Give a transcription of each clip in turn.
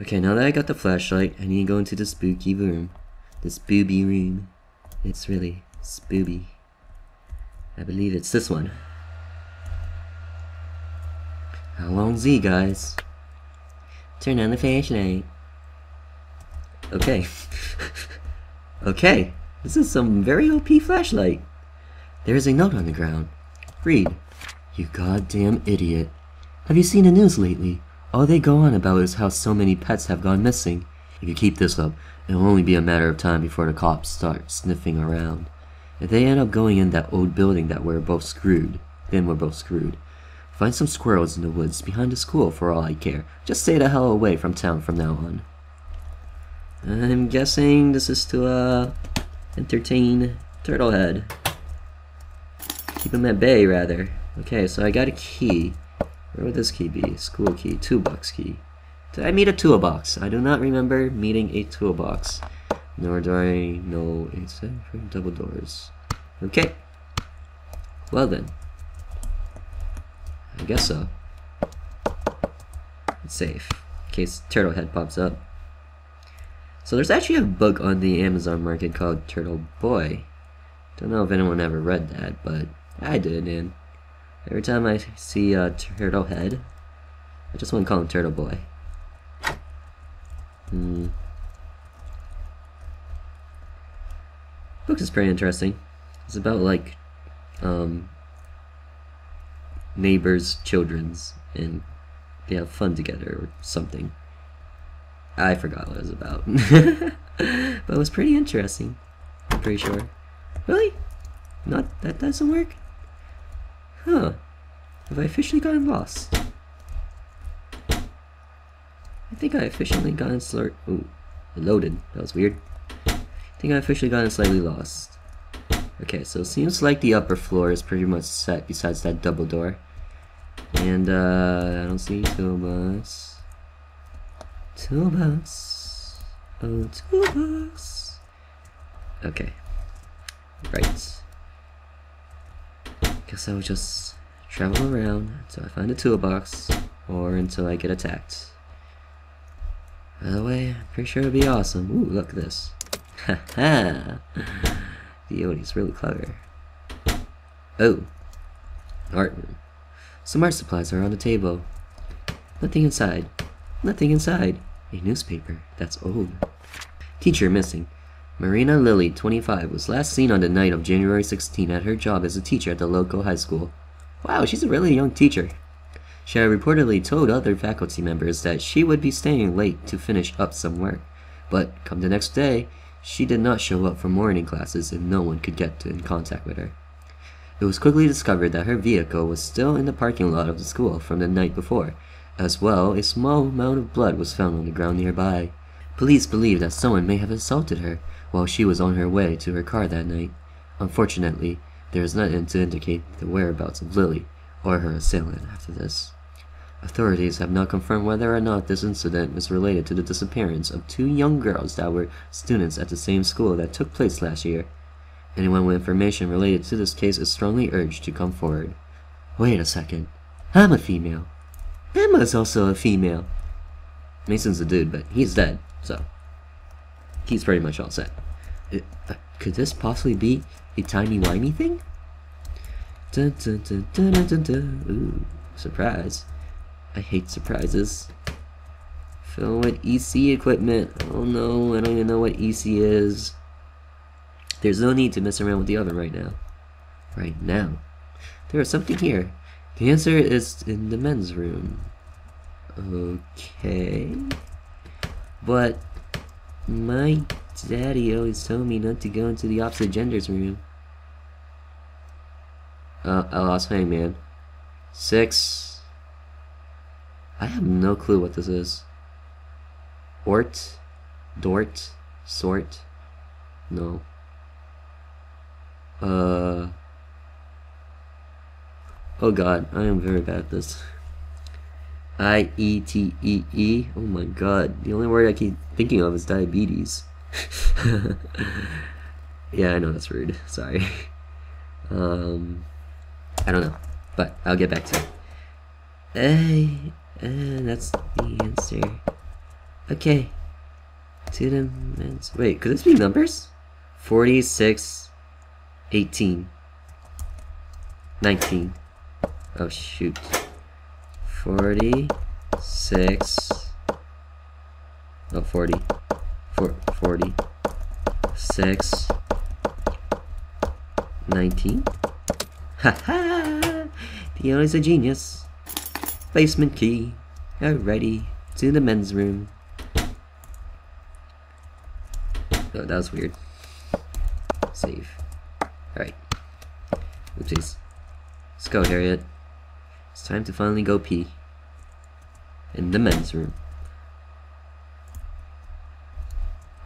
Okay, now that I got the flashlight, I need to go into the spooky room. The spooby room. It's really spooby. I believe it's this one. How long Z, guys? Turn on the flashlight. Okay. okay. This is some very OP flashlight. There is a note on the ground. Read. You goddamn idiot. Have you seen the news lately? All they go on about is how so many pets have gone missing. If you keep this up, it'll only be a matter of time before the cops start sniffing around. If they end up going in that old building that we're both screwed, then we're both screwed. Find some squirrels in the woods behind the school for all I care. Just stay the hell away from town from now on. I'm guessing this is to, uh, entertain Turtlehead. Keep him at bay, rather. Okay, so I got a key. Where would this key be? School key, toolbox key. Did I meet a toolbox? I do not remember meeting a toolbox. Nor do I know a set for double doors. Okay. Well then. I guess so. It's safe. In case Turtle Head pops up. So there's actually a book on the Amazon market called Turtle Boy. Don't know if anyone ever read that, but I did, and every time I see a Turtle Head, I just want to call him Turtle Boy. Hmm. Book is pretty interesting. It's about like um, neighbors' children's, and they have fun together or something. I forgot what it was about, but it was pretty interesting. I'm pretty sure. Really? Not that doesn't work? Huh. Have I officially gotten lost? I think I officially gotten slur- Ooh, loaded. That was weird. I think I officially gotten slightly lost. Okay, so it seems like the upper floor is pretty much set besides that double door. And, uh, I don't see toolbox. Toolbox. Oh, toolbox. Okay. Right. Guess I'll just travel around until I find a toolbox or until I get attacked. By the way, I'm pretty sure it'd be awesome. Ooh, look at this. Haha! the Odie's really clever. Oh. Art room. Some art supplies are on the table. Nothing inside. Nothing inside. A newspaper. That's old. Teacher missing. Marina Lilly, 25, was last seen on the night of January 16 at her job as a teacher at the local high school. Wow, she's a really young teacher. She had reportedly told other faculty members that she would be staying late to finish up some work, but come the next day, she did not show up for morning classes and no one could get in contact with her. It was quickly discovered that her vehicle was still in the parking lot of the school from the night before. As well, a small amount of blood was found on the ground nearby. Police believe that someone may have assaulted her while she was on her way to her car that night. Unfortunately, there is nothing to indicate the whereabouts of Lily or her assailant after this. Authorities have not confirmed whether or not this incident is related to the disappearance of two young girls that were students at the same school that took place last year. Anyone with information related to this case is strongly urged to come forward. Wait a second. I'm a female. Emma's also a female. Mason's a dude, but he's dead, so he's pretty much all set. Uh, uh, could this possibly be a tiny-whiny thing? Dun, dun, dun, dun, dun, dun, dun. Ooh, surprise. I hate surprises. Fill with EC equipment. Oh no, I don't even know what EC is. There's no need to mess around with the oven right now. Right now. There is something here. The answer is in the men's room. Okay. But my daddy always told me not to go into the opposite gender's room. Uh, I lost Hangman. Six. I have no clue what this is. Ort? Dort? Sort? No. Uh. Oh god, I am very bad at this. I E T E E. Oh my god, the only word I keep thinking of is diabetes. yeah, I know that's rude. Sorry. Um, I don't know, but I'll get back to it. Hey, uh, that's the answer. Okay. To the men's. Wait, could this be numbers? 46, 18, 19. Oh, shoot. 46. Oh, 40. Four, 40. 6. 19. Haha! A genius. Basement key. Alrighty. To the men's room. Oh, that was weird. Save. Alright. Oopsies. Let's go, Harriet. Time to finally go pee. In the men's room.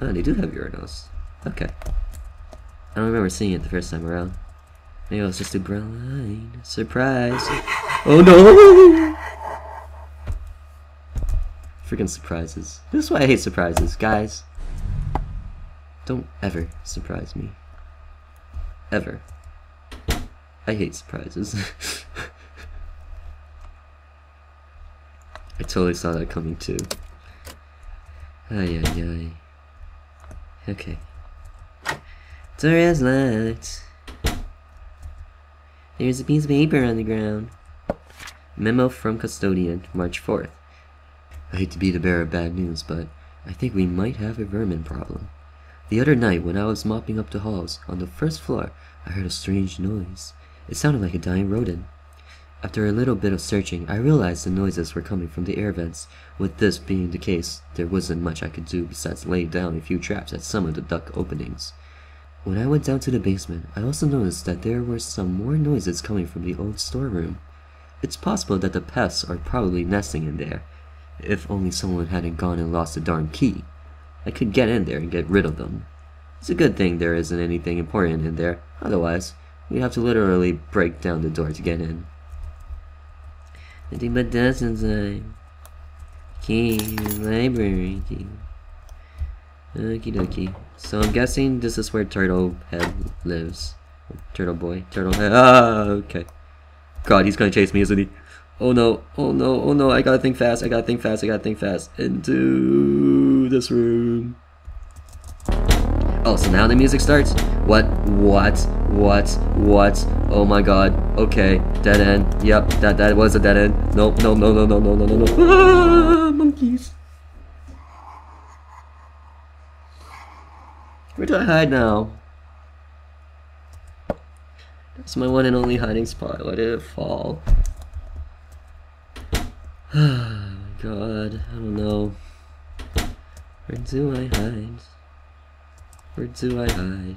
Oh, they do have urinals. Okay. I don't remember seeing it the first time around. Maybe it was just a blind surprise. Oh no! Freaking surprises. This is why I hate surprises, guys. Don't ever surprise me. Ever. I hate surprises. I totally saw that coming too. Ay ay ay. Okay. Is locked. There's a piece of paper on the ground. Memo from custodian, March 4th. I hate to be the bearer of bad news, but I think we might have a vermin problem. The other night, when I was mopping up the halls, on the first floor, I heard a strange noise. It sounded like a dying rodent. After a little bit of searching, I realized the noises were coming from the air vents. With this being the case, there wasn't much I could do besides lay down a few traps at some of the duct openings. When I went down to the basement, I also noticed that there were some more noises coming from the old storeroom. It's possible that the pests are probably nesting in there. If only someone hadn't gone and lost the darn key. I could get in there and get rid of them. It's a good thing there isn't anything important in there, otherwise, we'd have to literally break down the door to get in. Nothing but dust inside. Key, library key. Okie dokie. So I'm guessing this is where Turtle Head lives. Turtle Boy. Turtle Head. Ah, okay. God, he's gonna chase me, isn't he? Oh no, oh no, oh no, I gotta think fast, I gotta think fast, I gotta think fast. Into this room. Oh, so now the music starts? What? What? What? What? Oh my god. Okay. Dead end. Yep. That that was a dead end. Nope. No. No. No. No. No. No. No. Ah, monkeys. Where do I hide now? That's my one and only hiding spot. Why did it fall? Oh my god. I don't know. Where do I hide? Where do I hide?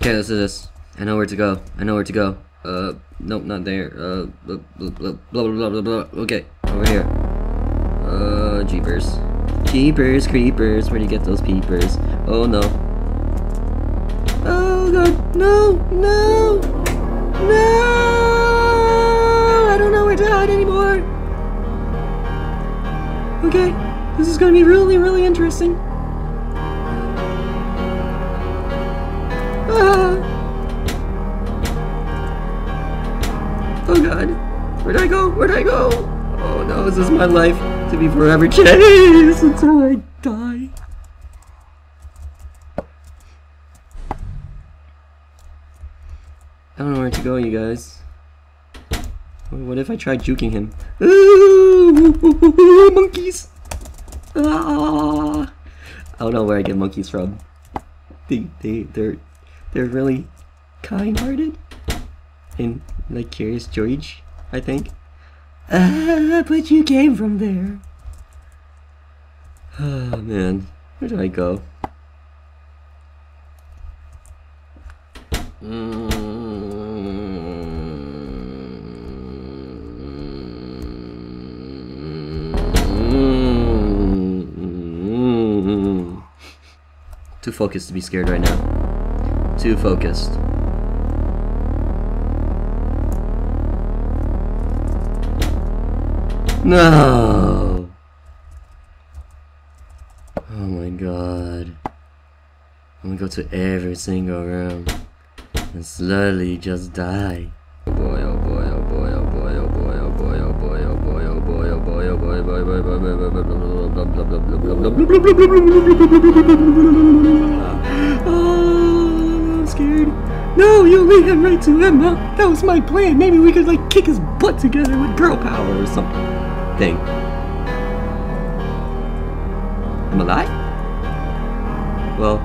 Okay, let's do this. I know where to go. I know where to go. Uh, nope, not there. Uh, blah, blah, blah, blah, blah, blah, blah. Okay, over here. Uh, jeepers. Jeepers, creepers, where do you get those peepers? Oh no. Oh god, no, no, no! I don't know where to hide anymore. Okay, this is gonna be really, really interesting. I go? Go? Oh no, this is this my life to be forever chased until I die? I don't know where to go, you guys. What if I try juking him? Ooh, monkeys! Ah! I don't know where I get monkeys from. They, they, they're, they're really kind-hearted and like Curious George, I think. Ah, but you came from there. Oh man, where do I go? Mm. Mm. Mm. mm. Too focused to be scared right now. Too focused. No! Oh my god. I'm gonna go to every single room and slowly just die. Oh boy, oh boy, oh boy, oh boy, oh boy, oh boy, oh boy, oh boy, oh boy, oh boy, oh boy, boy, boy, boy, boy, boy, boy, boy, boy, blah blah blah blah blah blah blah blah blah blah Oh, I'm scared. No, you lead him right to Emma. That was my plan. Maybe we could like kick his butt together with girl power or something. Thing. Am alive? Well.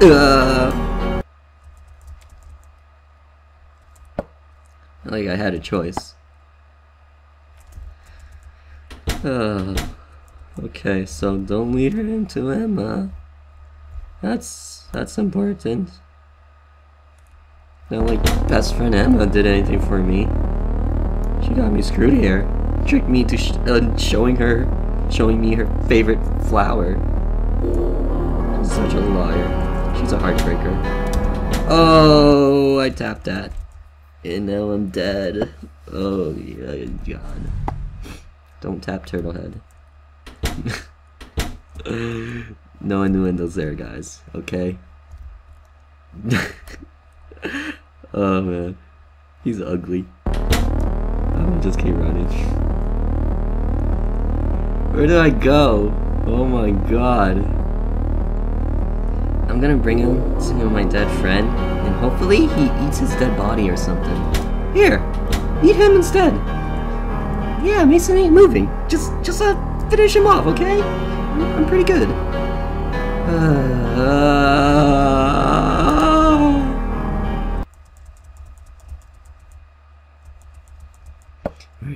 Uh. Like I had a choice. Uh, okay, so don't lead her into Emma. That's that's important. Not like best friend Emma did anything for me. Got me screwed here. Tricked me to sh uh, showing her, showing me her favorite flower. Such a liar. She's a heartbreaker. Oh, I tapped that. And now I'm dead. Oh, yeah, God. Don't tap Turtlehead. no innuendos there, guys. Okay? oh, man. He's ugly. I'm just keep running. Where do I go? Oh my god. I'm gonna bring him to my dead friend, and hopefully he eats his dead body or something. Here! Eat him instead! Yeah, Mason ain't moving. Just, just uh, finish him off, okay? I'm pretty good. Uh,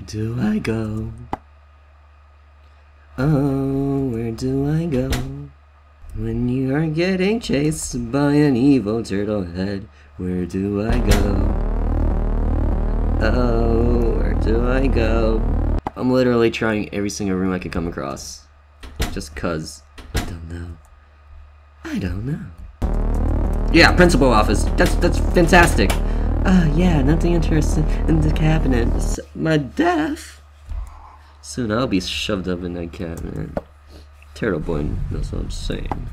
do I go? Oh, where do I go? When you are getting chased by an evil turtle head, where do I go? Oh, where do I go? I'm literally trying every single room I can come across. Just cuz. I don't know. I don't know. Yeah, principal office. That's that's fantastic. Ah, uh, yeah, nothing interesting in the cabinet. My death. Soon I'll be shoved up in that cabinet. Turtle boy knows what I'm saying.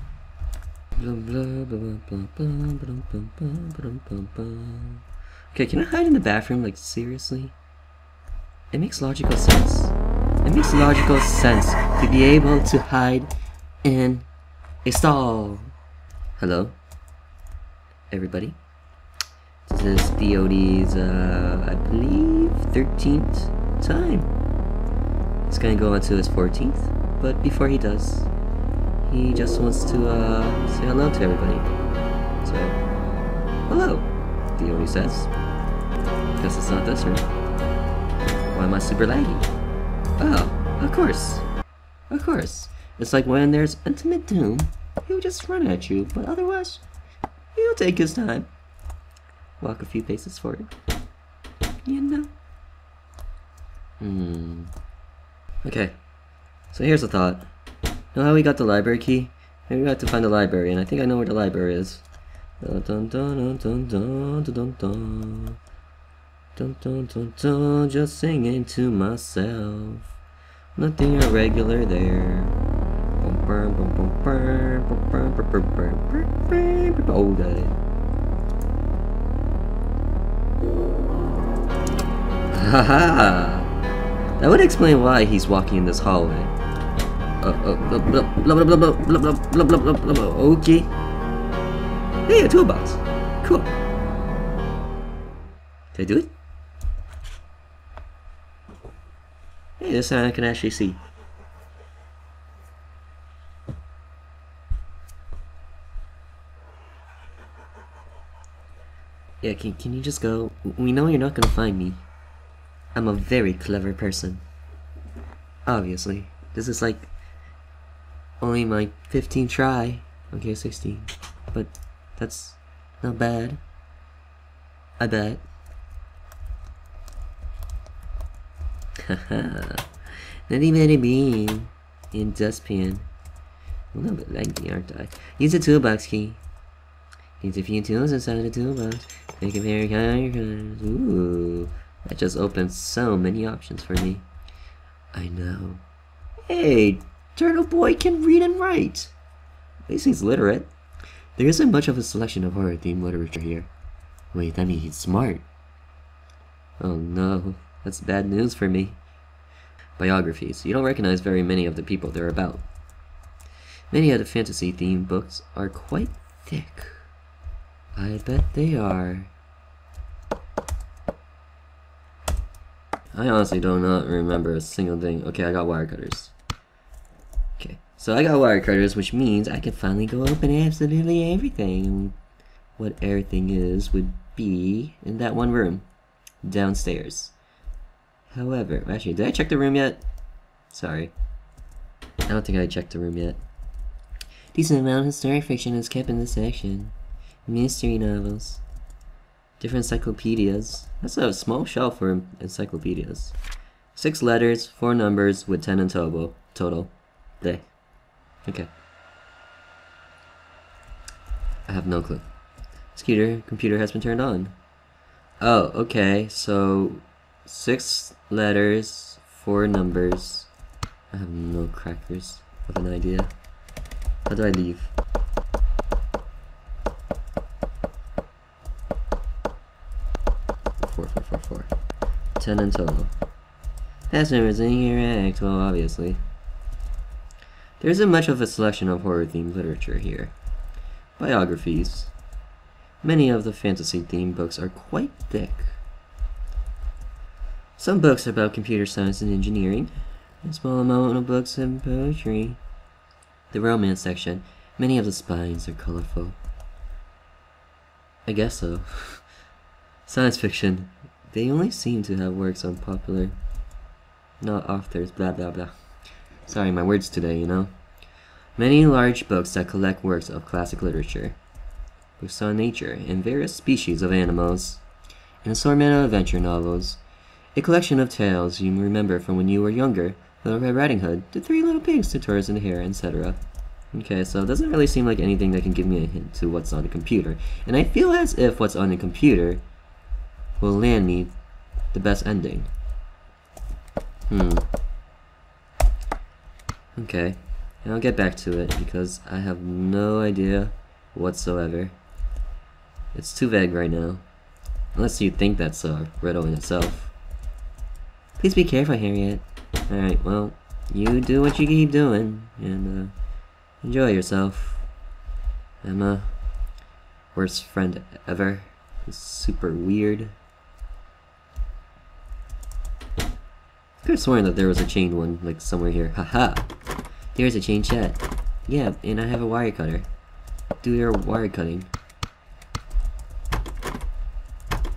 Okay, can I hide in the bathroom? Like, seriously? It makes logical sense. It makes logical sense to be able to hide in a stall. Hello? Everybody? This is TheOdie's, uh, I believe, 13th time. It's gonna go on to his 14th, but before he does, he just wants to, uh, say hello to everybody. So, hello, Theody says. Guess it's not this room. Why am I super laggy? Oh, of course. Of course. It's like when there's intimate doom, he'll just run at you, but otherwise, he'll take his time. Walk a few paces forward. You know? Hmm. Okay. So here's a thought. Know how we got the library key? Maybe we have to find the library, and I think I know where the library is. Dun dun dun dun dun dun dun dun. Dun dun dun dun, just singing to myself. Nothing irregular there. Oh, that. Haha. that would explain why he's walking in this hallway. Okay. Hey, a toolbox. Cool. Did I do it? Hey, this time I can actually see. Yeah, can, can you just go? We know you're not gonna find me. I'm a very clever person. Obviously. This is like only my 15th try. Okay, 16. But that's not bad. I bet. Haha. Nitty bitty bean. In dustpan. A little bit laggy, aren't I? Use the toolbox key. Use a few tools inside the toolbox. Make a very kind. Ooh. That just opens so many options for me. I know. Hey, Turtle Boy can read and write. At least he's literate. There isn't much of a selection of horror-themed literature here. Wait, that means he's smart. Oh no, that's bad news for me. biographies. You don't recognize very many of the people they're about. Many of the fantasy themed books are quite thick. I bet they are. I honestly do not remember a single thing. Okay, I got wire cutters. Okay, so I got wire cutters, which means I can finally go open absolutely everything. What everything is would be in that one room, downstairs. However, actually, did I check the room yet? Sorry. I don't think I checked the room yet. Decent amount of historic fiction is kept in this section. Mystery novels. Different encyclopedias. That's a small shelf for encyclopedias. Six letters, four numbers, with ten in total. Total. Day. Okay. I have no clue. Computer, computer has been turned on. Oh, okay. So, six letters, four numbers. I have no crackers of an idea. How do I leave? Four, four, four, four. Ten in total. That's numbers incorrect, well, obviously. There isn't much of a selection of horror-themed literature here. Biographies. Many of the fantasy-themed books are quite thick. Some books about computer science and engineering, a small amount of books and poetry. The romance section, many of the spines are colorful. I guess so. Science fiction, they only seem to have works on popular, not authors, blah blah blah. Sorry, my words today, you know. Many large books that collect works of classic literature, books on nature and various species of animals, an assortment of adventure novels, a collection of tales you remember from when you were younger, Little Red Riding Hood, The Three Little Pigs, Tortoise and the Hare, etc. Okay, so it doesn't really seem like anything that can give me a hint to what's on the computer. And I feel as if what's on the computer will land me the best ending. Hmm. Okay. And I'll get back to it because I have no idea whatsoever. It's too vague right now. Unless you think that's a riddle in itself. Please be careful, Harriet. Alright, well, you do what you keep doing, and, uh, enjoy yourself. Emma. Worst friend ever. It's super weird. Could have sworn that there was a chained one, like, somewhere here. Haha! There's a chain chat. Yeah, and I have a wire cutter. Do your wire cutting.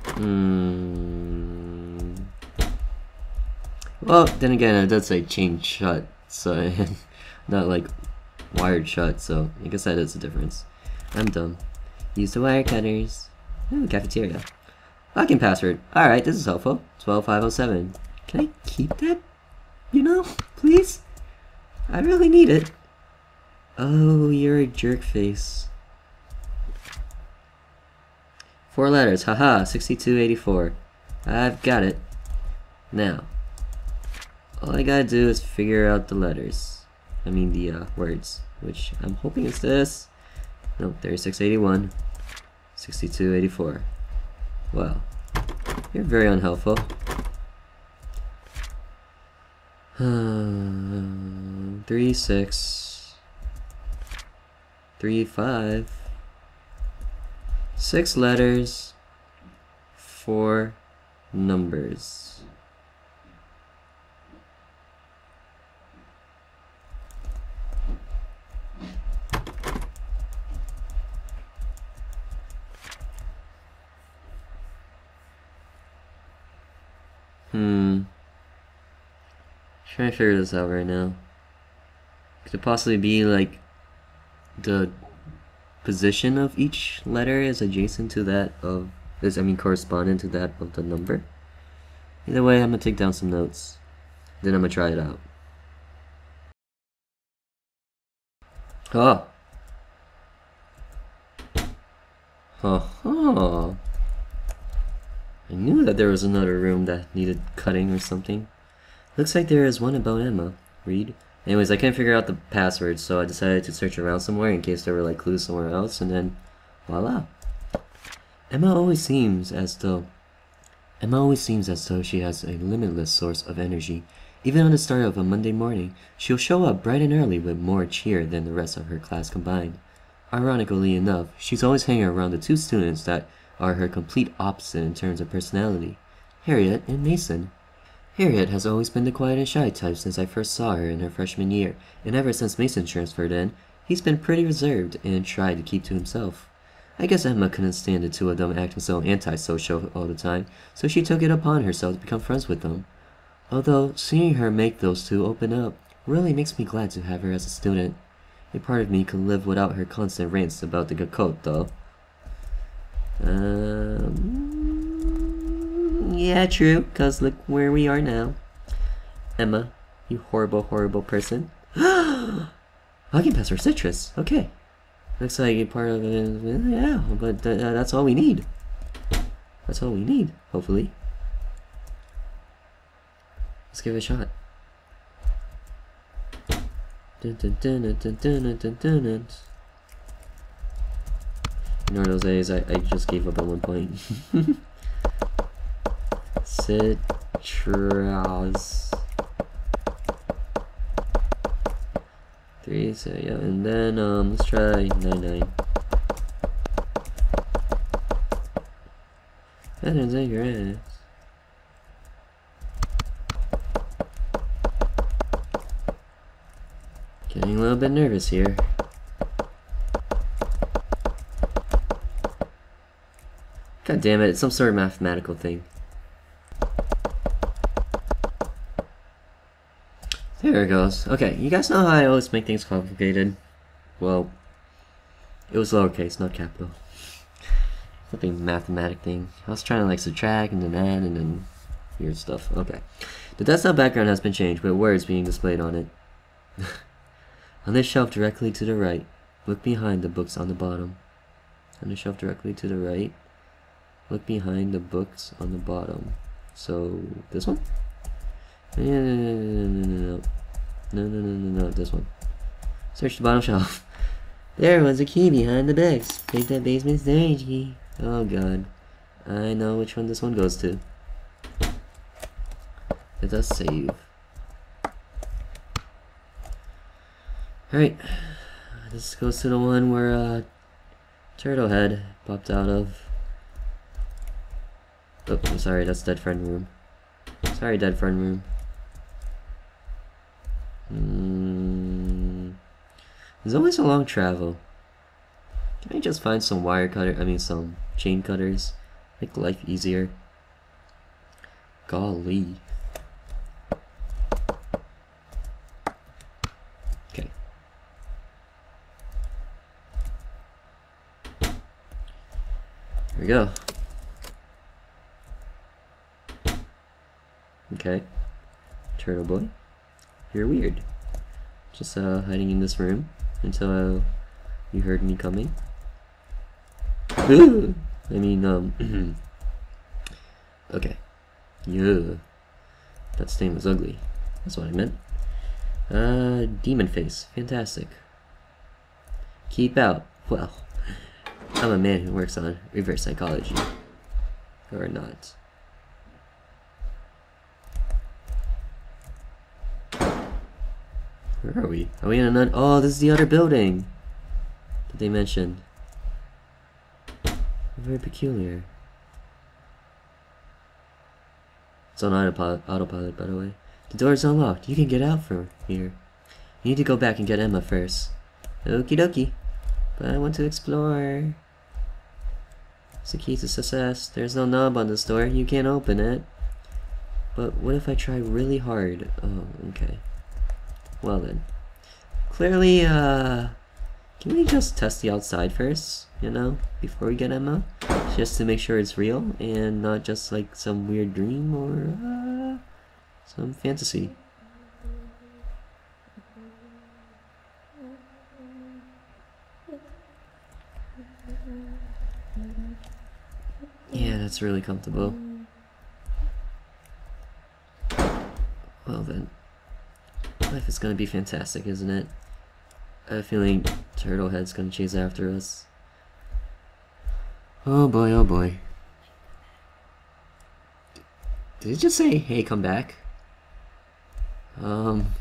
Hmm. Well, then again, it does say chain shut, so not like wired shut, so I guess that is the difference. I'm dumb. Use the wire cutters. Ooh, cafeteria. Locking password. Alright, this is helpful. 12507. Can I keep that? You know, please? I really need it. Oh, you're a jerk face. Four letters, haha, 6284. I've got it. Now, all I gotta do is figure out the letters. I mean the uh, words, which I'm hoping is this. Nope, 3681, 6284. Well, you're very unhelpful. Hmm, three six three five six letters four numbers Trying to figure this out right now. Could it possibly be like the position of each letter is adjacent to that of is I mean correspondent to that of the number? Either way, I'm gonna take down some notes. Then I'm gonna try it out. Oh. Oh, oh. I knew that there was another room that needed cutting or something. Looks like there is one about Emma. Read. Anyways, I couldn't figure out the password, so I decided to search around somewhere in case there were like clues somewhere else, and then voila. Emma always seems as though Emma always seems as though she has a limitless source of energy, Even on the start of a Monday morning, she'll show up bright and early with more cheer than the rest of her class combined. Ironically enough, she's always hanging around the two students that are her complete opposite in terms of personality Harriet and Mason. Harriet has always been the quiet and shy type since I first saw her in her freshman year, and ever since Mason transferred in, he's been pretty reserved and tried to keep to himself. I guess Emma couldn't stand the two of them acting so antisocial all the time, so she took it upon herself to become friends with them. Although, seeing her make those two open up really makes me glad to have her as a student. A part of me could live without her constant rants about the coat, though. Um, yeah, true, because look where we are now. Emma, you horrible, horrible person. I can pass her citrus. Okay. Looks like you're part of it. Yeah, but th uh, that's all we need. That's all we need, hopefully. Let's give it a shot. You know those days I, I just gave up at one point. Citrus. Three, so yeah, and then um, let's try 9 9. That ends out your ass. Getting a little bit nervous here. God damn it, it's some sort of mathematical thing. There it goes. Okay, you guys know how I always make things complicated? Well, it was lowercase, not capital. Something mathematic thing. I was trying to like subtract and then add and then weird stuff. Okay. The desktop background has been changed with words being displayed on it. on this shelf directly to the right, look behind the books on the bottom. On the shelf directly to the right, look behind the books on the bottom. So, this one? No, no, no, no, no, no, no, no, no, no, this one. Search the bottom shelf. There was a key behind the books. Take that basement storage key. Oh god. I know which one this one goes to. It does save. Alright. This goes to the one where uh Turtle Head popped out of. Oh, I'm sorry, that's Dead Friend Room. Sorry, Dead Friend Room. Mm, there's always a long travel. Can I just find some wire cutter? I mean, some chain cutters. Make life easier. Golly. Okay. Here we go. Okay. Turtle boy. You're weird. Just uh, hiding in this room until uh, you heard me coming. I mean, um, okay. Yeah. That stain was ugly. That's what I meant. Uh, demon face. Fantastic. Keep out. Well, I'm a man who works on reverse psychology. Or not. Where are we? Are we in another? Oh, this is the other building. that they mentioned. Very peculiar. It's on autopilot, autopilot, by the way. The door is unlocked. You can get out from here. You need to go back and get Emma first. Okie dokie. But I want to explore. It's the key to success. There's no knob on this door. You can't open it. But what if I try really hard? Oh, okay. Well then. Clearly, uh... Can we just test the outside first, you know, before we get Emma? Just to make sure it's real and not just like some weird dream or uh, some fantasy. Yeah, that's really comfortable. Well then. Life is gonna be fantastic, isn't it? I have a feeling Turtlehead's gonna chase after us. Oh boy, oh boy. Did it just say, hey, come back? Um,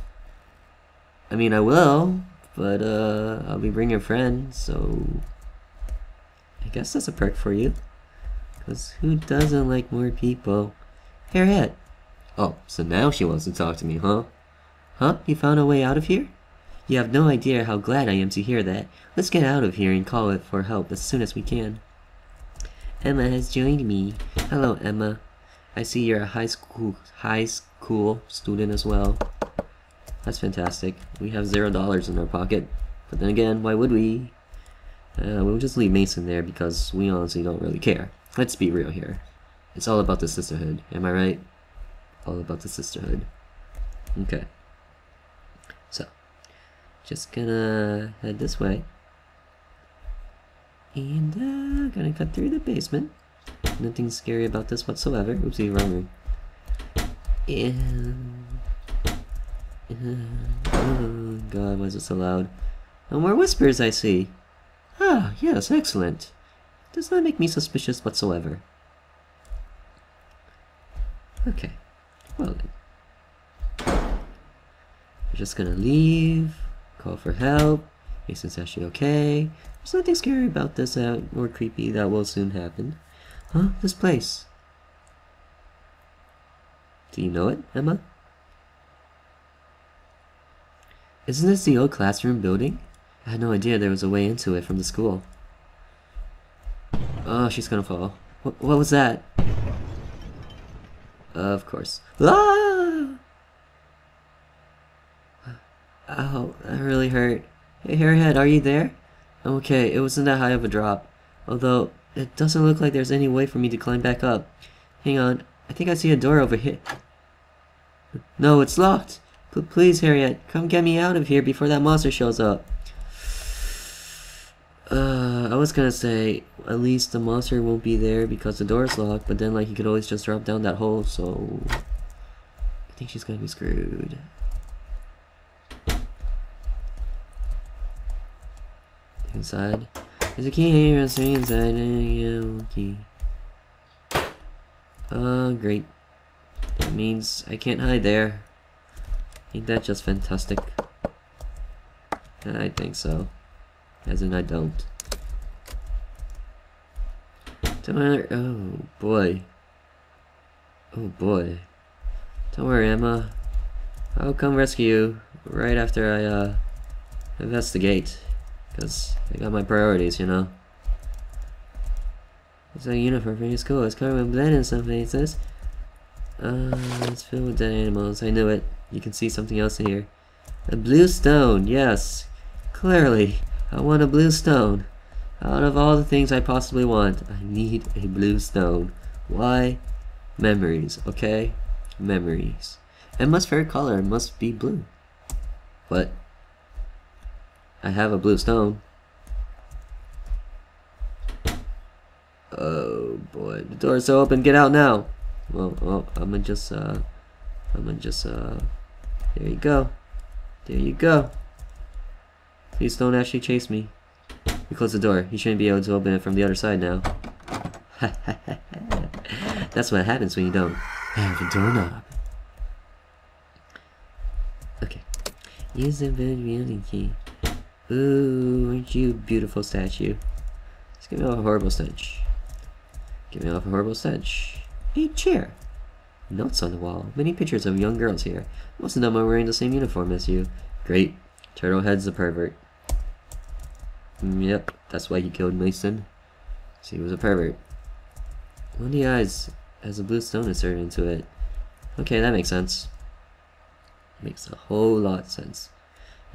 I mean, I will, but uh, I'll be bringing a friend, so I guess that's a perk for you. Cause who doesn't like more people? Harriet. Oh, so now she wants to talk to me, huh? Huh? You found a way out of here? You have no idea how glad I am to hear that. Let's get out of here and call it for help as soon as we can. Emma has joined me. Hello, Emma. I see you're a high school high school student as well. That's fantastic. We have zero dollars in our pocket. But then again, why would we? Uh, we'll just leave Mason there because we honestly don't really care. Let's be real here. It's all about the sisterhood, am I right? All about the sisterhood. Okay. So, just gonna head this way. And uh, gonna cut through the basement. Nothing scary about this whatsoever. Oopsie, wrong room. And... uh, oh god, why is it so loud? No more whispers, I see. Ah, yes, excellent. Does not make me suspicious whatsoever. Okay, well then. We're just gonna leave, call for help. Mason's actually okay. There's nothing scary about this uh, or creepy that will soon happen. Huh? This place. Do you know it, Emma? Isn't this the old classroom building? I had no idea there was a way into it from the school. Oh, she's gonna fall. What, what was that? Of course. Ah! Ow, that really hurt. Hey, Harriet, are you there? Okay, it wasn't that high of a drop. Although, it doesn't look like there's any way for me to climb back up. Hang on, I think I see a door over here. No, it's locked. P please, Harriet, come get me out of here before that monster shows up. Uh, I was gonna say, at least the monster won't be there because the door is locked, but then, like, he could always just drop down that hole, so... I think she's gonna be screwed. Inside. There's a key here, I'll stay inside, and key. Oh, great. That means I can't hide there. Ain't that just fantastic? I think so. As in I don't. Don't worry. Oh boy. Oh boy. Don't worry, Emma. I'll come rescue you right after I uh investigate. Because I got my priorities, you know. It's a uniform from your school. It's covered with blood in some places. Uh, it's filled with dead animals. I knew it. You can see something else in here. A blue stone. Yes. Clearly. I want a blue stone. Out of all the things I possibly want, I need a blue stone. Why? Memories, okay? Memories. And must fair color must be blue. But I have a blue stone. Oh boy, the door's so open, get out now! Well, well, I'm gonna just, uh, I'm gonna just, uh, there you go. There you go. Please don't actually chase me. We close the door. You shouldn't be able to open it from the other side now. That's what happens when you don't have a doorknob. Okay. Use the building key. Ooh, aren't you beautiful statue? Just give me off a horrible stench. Give me off a horrible stench. A chair. Notes on the wall. Many pictures of young girls here. Most of them are wearing the same uniform as you. Great. Turtlehead's a pervert. Mm, yep, that's why he killed Mason. So he was a pervert. One of the eyes has a blue stone inserted into it. Okay, that makes sense. Makes a whole lot of sense.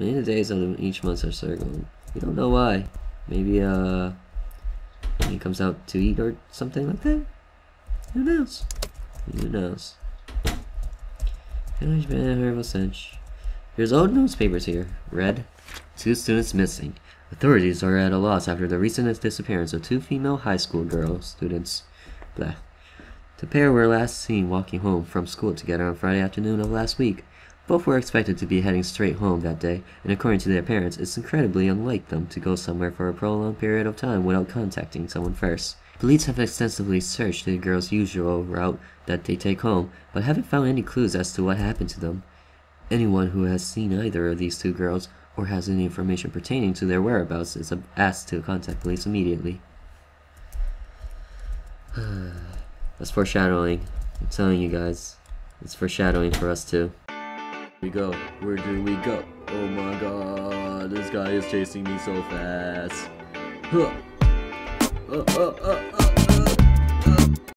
Many of the days of each month are circled. We don't know why. Maybe, uh... He comes out to eat or something like that? Who knows? Who knows? There's old newspapers here. Red. Two students missing. Authorities are at a loss after the recent disappearance of two female high school girl students. Blah. The pair were last seen walking home from school together on Friday afternoon of last week. Both were expected to be heading straight home that day, and according to their parents, it's incredibly unlike them to go somewhere for a prolonged period of time without contacting someone first. Police have extensively searched the girls' usual route that they take home, but haven't found any clues as to what happened to them. Anyone who has seen either of these two girls or has any information pertaining to their whereabouts is asked to contact police immediately. That's foreshadowing. I'm telling you guys. It's foreshadowing for us too. We go. Where do we go? Oh my god, this guy is chasing me so fast. Huh. Uh, uh, uh, uh.